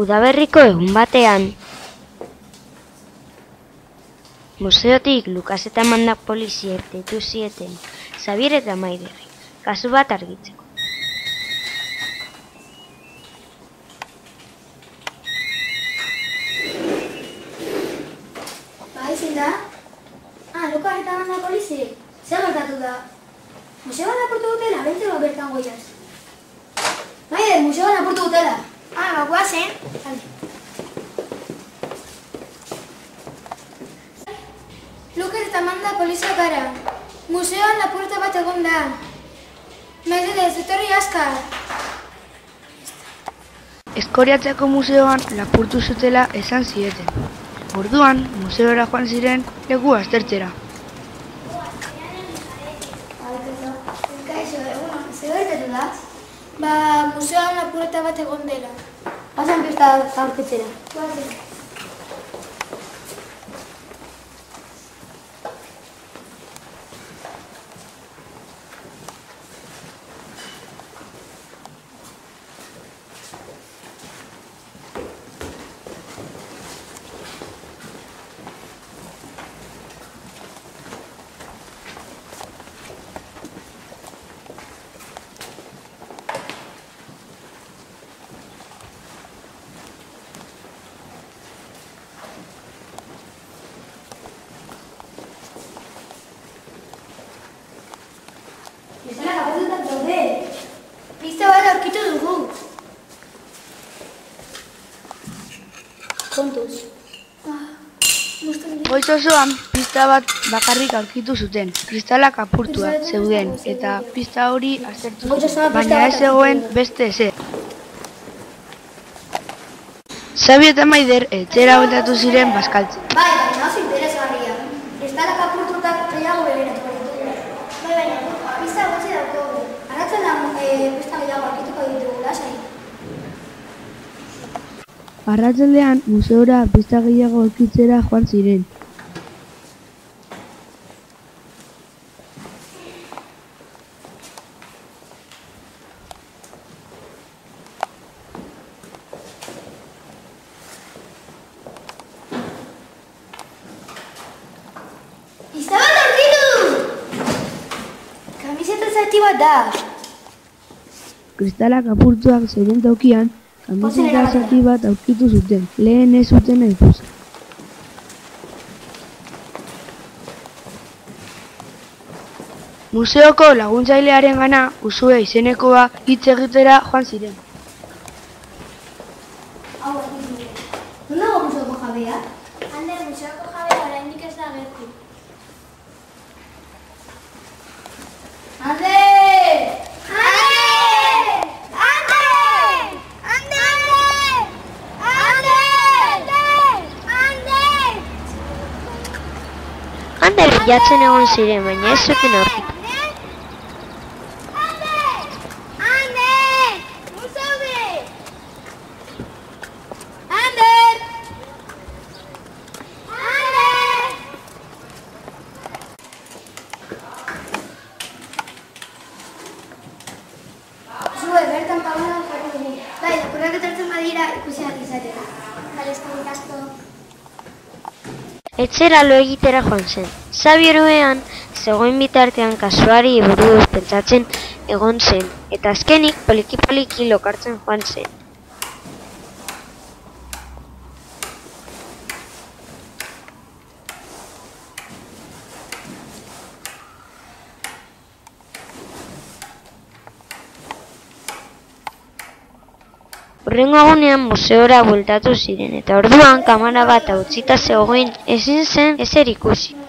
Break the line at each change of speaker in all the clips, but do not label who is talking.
Udaberriko egun batean, museotik Lukas eta mandak poliziek deitu zieten, Xabier eta Maiderri, kasu bat argitzeko.
Bai, zein da? Ah, Lukas eta manda poliziek. Zer da? Museoan apurtu dutela, bentzero bertan goiaz. Maider, museoan apurtu dutela. Ah, bagoa zen. Vale. Lukas eta manda polizia gara. Museoan lapurte bat egon da. Mesedez, etorri askar.
Eskoriatzeko museoan lapurtu zutela esan zieten. Orduan, museora joan ziren leku aztertzera.
Kaixo, egun, zer gertatu da? Ba, museoan lapurreta bat egon dela. Pasan pista aurkitzera. Bezala kapatutak daude. Pista bat aurkitu dugu. Kontuz. Ah,
osoan pista bat bakarrik aurkitu zuten. Kristalak apurtua zeuden eta pista hori aztertu zuten. Baina ez zegoen beste ezer. Xabi eta Maider etxera bueltatu ziren bazkaltzen.
Bai, baina oso interesgarria. Kristalak apurtutak gehiago begeratu ditugu. Bai, baina pista gutxi daukagu. Arratsaldean eh, pista gehiago aurkituko ditugu, lasai.
Arratsaldean museora pista gehiago aurkitzera joan ziren. Kristalak apurtuak zeuden tokian, kamiseta zati bat aurkitu zuten. Lehen ez zuten ikusi. Museoko laguntzailearen gana, usue izenekoa hitz egitera joan ziren.
Hau. Non dago museoko jabea? Ander, museoko jabea oraindik ez da agertu. Ander! Ander! Ander! Ander! Ander! Ander!
Bilatzen egon ziren, baina ez zuten aurkitu.
Ander! Ander! Musaude! Ander! Ander! Zue, bertan pauna jarri dugu. Bai, lapurrak etortzen badira ikusiak izatera. Bale, eskerrik asko.
Etxera lo egitera joan zen. Xabieroean, zegoen bitartean kasuari buruz pentsatzen egon zen, eta azkenik poliki-poliki lokartzen joan zen. Hurrengo egunean museora bueltatu ziren eta orduan kamera bat utzita zegoen ezin zen ezer ikusi.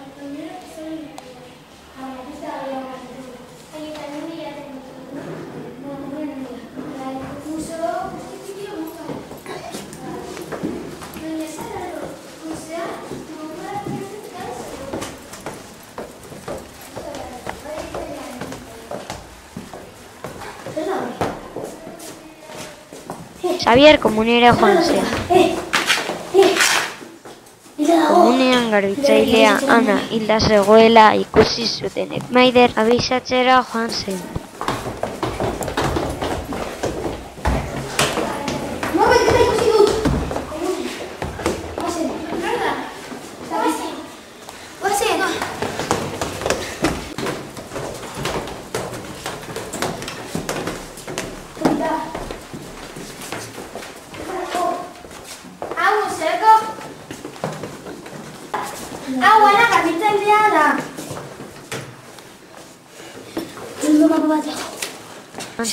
Xavier komunera joan zen. Komunean garbitzailea Ana hilda zegoela ikusi zutenek. Maider abisatzera joan zen.
Norbait eta ikusi dut!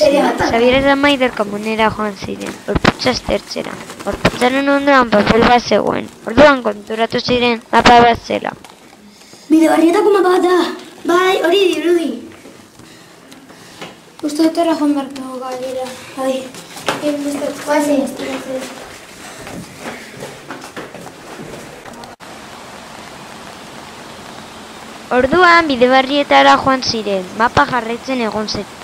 Xabier eta Maider komunera joan ziren, gorputza aztertzera. Gorputzaren ondoan papel bat zegoen. Orduan konturatu ziren mapa bat zela.
Bide barrietako mapa bat da. Bai, hori dirudi. Uste dut erra joan barko gailera. Bai. Egin uste dut. Guazen, estiratzen.
Orduan bidebarrietara joan ziren, mapa jarraitzen egon zen.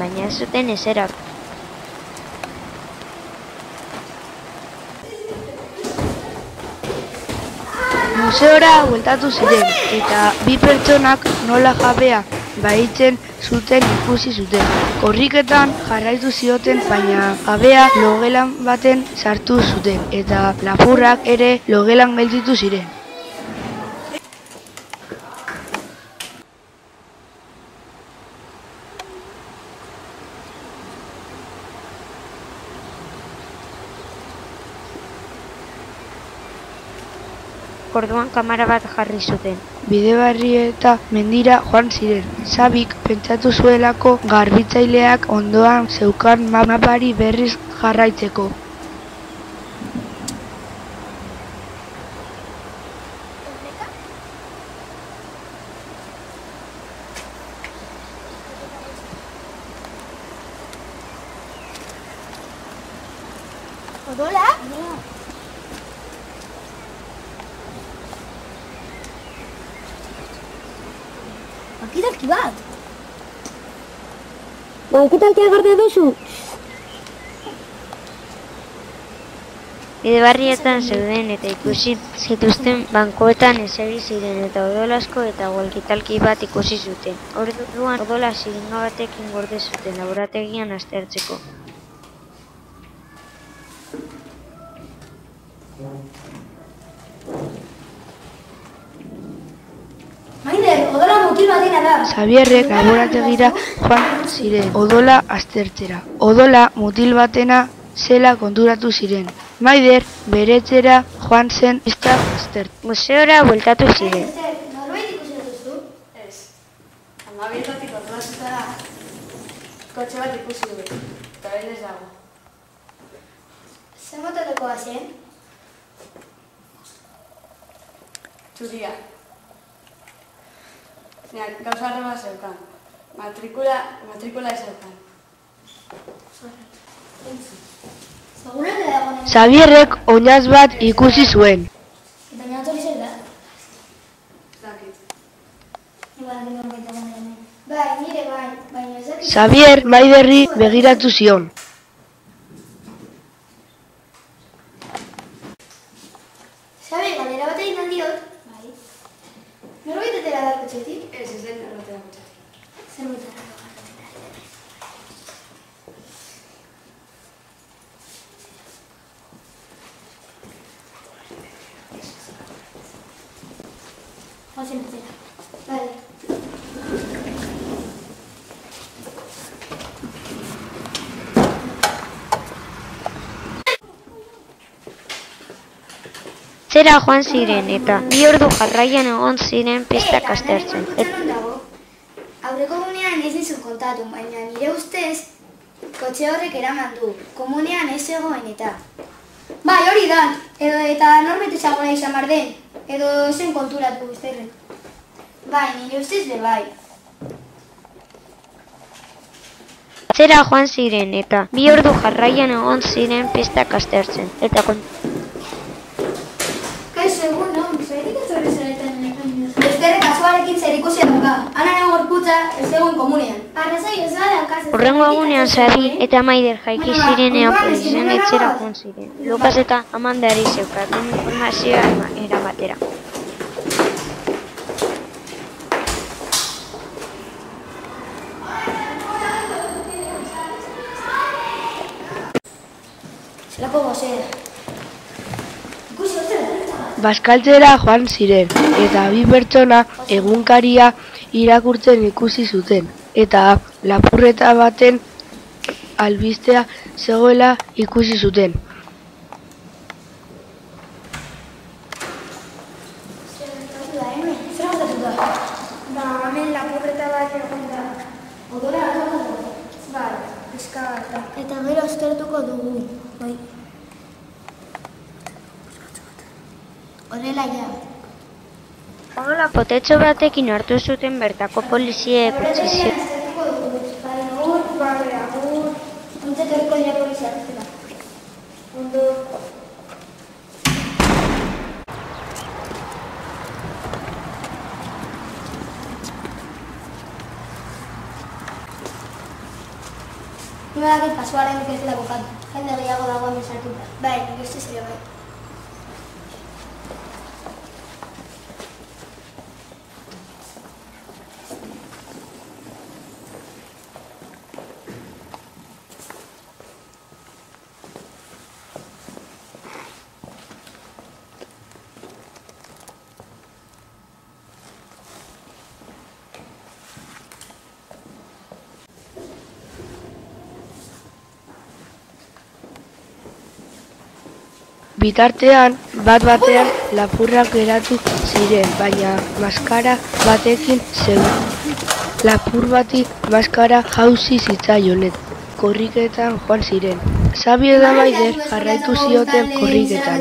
Baina ez zuten ezerak.
Museora bueltatu ziren eta bi pertsonak nola jabea baitzen zuten ikusi zuten. Korriketan jarraitu zioten baina jabea logelan baten sartu zuten eta lapurrak ere logelan gelditu ziren.
Orduan kamera bat jarri zuten.
Bidebarri eta mendira joan ziren. Sabik pentsatu zuelako garbitzaileak ondoan zeukan mapari berriz jarraitzeko.
Odola? Bakitalki bat. Bakitalkia garte duzu?
Bidebarrietan zeuden eta ikusi zituzten bankoetan eseri ziren eta odolasko eta golkitalki bat ikusi zuten. Orduan odola ziringa batekin gorde zuten laborategian aztertzeko.
Maider, odola mutil batena da.
Xabierrek laborategira joan ziren odola aztertzera. Odola mutil batena zela konturatu ziren. Maider beretzera joan zen pista aztert.
Museora bueltatu ziren.
Norbait ikusi duzu?
Ez. Amabietatik kontrolatuta da. Kotxe bat ikusi du. Eta orain ez dago.
Zer motatako zen?
Txuria. Nea, gauza arreba zeukan. Matrikula, matrikula zeukan.
Xabierrek oinaz bat ikusi zuen.
Eta minatori zer da?
Dakit.
Bai, nire bai, baina ez.
Xabier Maiderri begiratu zion.
Sabe, galera bat egin handiot? Bai. Norbait atera da kotxetik?
Ez, ez den errotera kotxetik.
Zer mutara Vale.
Zera joan ziren eta bi ordu jarraian egon ziren pistak aztertzen. Et?
Aurreko gunean ez dizun kontatu, baina nire ustez kotxe horrek eraman du. Komunean ez zegoen eta. Bai, hori da. Edo eta norbait ezago nahi izan behar den. Edo zen konturatu guzterren. Bai, nire ustez de bai.
zera joan ziren eta bi ordu jarraian egon ziren pistak aztertzen. Eta kon,
Kaixo, egun, no? Zaitik etzorri zaretan Ezkerre kasuarekin zer ikusi dauka. Anaren gorputza ez zegoen komunean. Arrazoi ez da daukaz.
Horrengo egunean Sabi eta Maider jaiki zirenean polizian etxera joan ziren. Lukas eta Amandari zeukaten informazioa ema- eramatera.
Baskaltzera joan ziren, eta bi pertsona egunkaria irakurtzen ikusi zuten, eta lapurreta baten albistea zegoela ikusi zuten.
Zer gertatu da, hemen? Zer gertatu da? Ba, hemen lapurreta bat egon da. Odora bat da? Bai, eska bat da. Eta gero aztertuko dugu, bai. Horrela ja.
Horrela potetxo batekin hartu zuten bertako poliziek utzi zion.
Ni badakit kasuaren ez dela bukatu. Jende gehiago dago hemen sartuta. Bai, nik uste zire bai.
Bitartean, bat batean lapurrak geratu ziren, baina maskara batekin zeuden. Lapur bati maskara jauzi zitzaion eta korriketan joan ziren. Sabio eta Maider jarraitu zioten korriketan.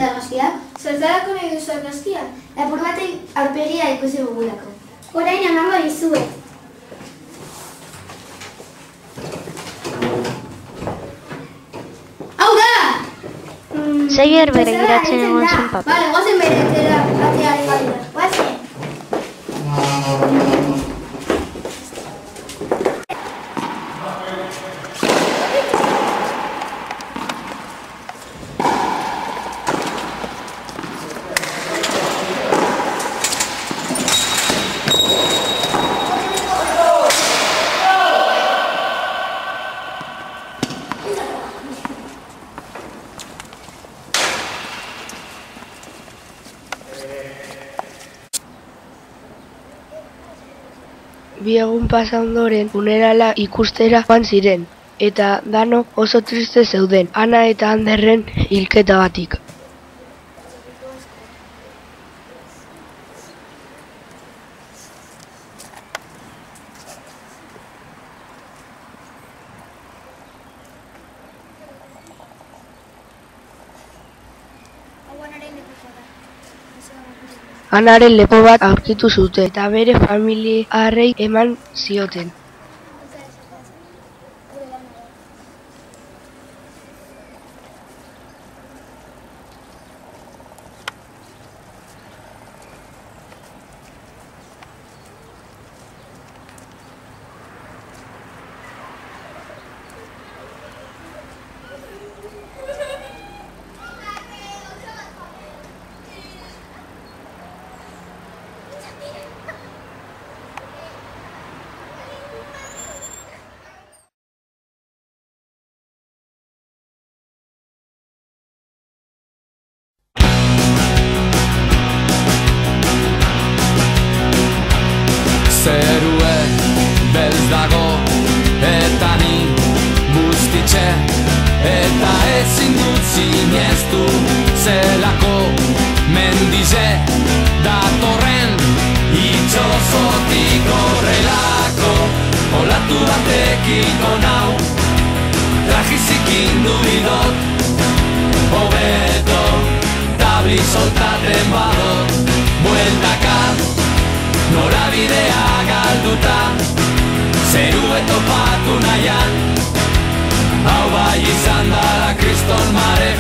Zertarako nahi duzu argazkia? Lapur batek aurpegia ikusi dugulako. Orain emango dizuet. Hau da! Mm,
Zeier bere giratzen egon zen papa.
Bale, gozen bere zera bateari gaira.
Bi egun pasa ondoren funerala ikustera joan ziren, eta dano oso triste zeuden, Ana eta Anderren hilketa Anaren lepo bat aurkitu zuten eta bere familiarrei eman zioten.
soltaten badot Bueltaka, norabidea galduta Zeru etopatu nahian Hau bai izan dara kriston mare.